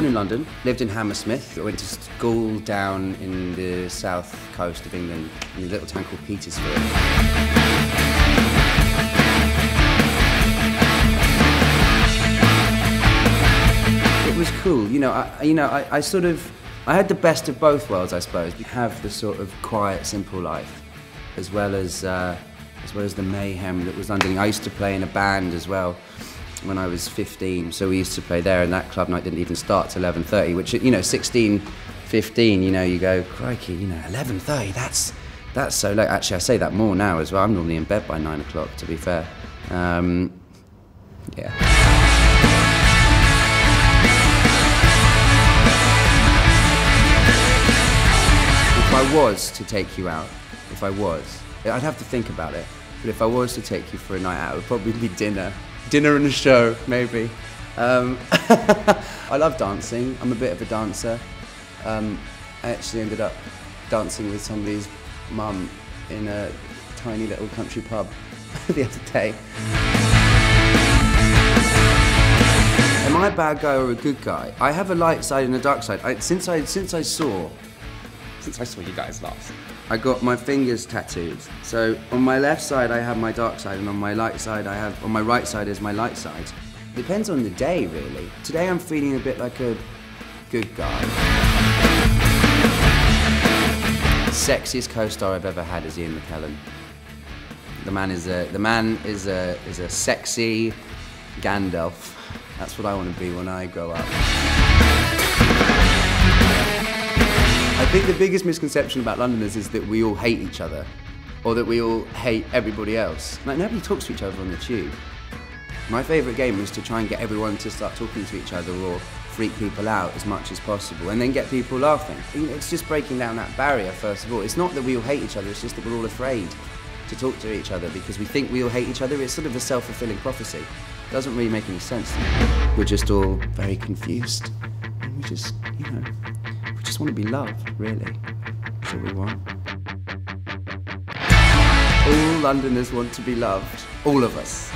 born in London, lived in Hammersmith. I went to school down in the south coast of England in a little town called Petersfield. It was cool, you know. I, you know, I, I sort of, I had the best of both worlds, I suppose. You have the sort of quiet, simple life, as well as, uh, as well as the mayhem that was London. I used to play in a band as well when I was 15. So we used to play there, and that club night didn't even start till 11:30. Which you know, 16, 15, you know, you go, crikey, you know, 11:30. That's that's so late. Actually, I say that more now as well. I'm normally in bed by nine o'clock. To be fair, um, yeah. If I was to take you out, if I was, I'd have to think about it. But if I was to take you for a night out, it would probably be dinner dinner and a show, maybe. Um, I love dancing. I'm a bit of a dancer. Um, I actually ended up dancing with somebody's mum in a tiny little country pub the other day. Am I a bad guy or a good guy? I have a light side and a dark side. I, since I since I saw since I saw you guys last. I got my fingers tattooed. So on my left side I have my dark side and on my light side I have on my right side is my light side. Depends on the day really. Today I'm feeling a bit like a good guy. Sexiest co-star I've ever had is Ian McKellen. The man is a the man is a is a sexy Gandalf. That's what I want to be when I grow up. I think the biggest misconception about Londoners is that we all hate each other, or that we all hate everybody else. Like nobody talks to each other on the tube. My favourite game was to try and get everyone to start talking to each other or freak people out as much as possible, and then get people laughing. It's just breaking down that barrier first of all. It's not that we all hate each other; it's just that we're all afraid to talk to each other because we think we all hate each other. It's sort of a self-fulfilling prophecy. It doesn't really make any sense. We're just all very confused, and we just, you know want to be loved, really. That's what we want. All Londoners want to be loved. All of us.